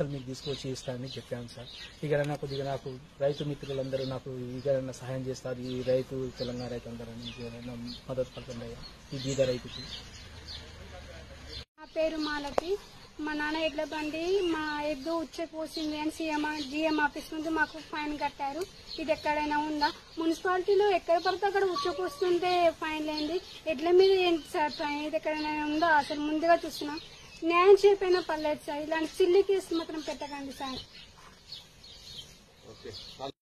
Sir మీకు తీసుకొచ్చి ఇస్తానని చెప్పాను సార్. ఇక కొద్దిగా నాకు రైతు మిత్రులందరూ నాకు ఇకనైనా సహాయం చేస్తారు. ఈ రైతు తెలంగాణ రైతు అందరూ మద్దతు పడుతుండే ఈ బీద రైతుకి. నా పేరు మాలతి. మా నాన్న ఎడ్ల బండి మా ఎద్దు ఉచ్చ పోసింది అని సీఎం జిఎం ఆఫీస్ నుండి మాకు ఫైన్ కట్టారు. ఇది ఎక్కడైనా ఉందా? మున్సిపాలిటీలో ఎక్కడ పడితే అక్కడ ఉచ్చ పోస్తుంటే ఫైన్ లేండి ఎడ్ల మీద ఏంటి సార్ ఫైన్ ఇది ఎక్కడైనా ఉందా? అసలు ముందుగా చూస్తున్నాం. న్యాయం చేయపోయినా పర్లేదు సార్. ఇలాంటి సిల్లీ కేసు మాత్రం పెట్టకండి సార్.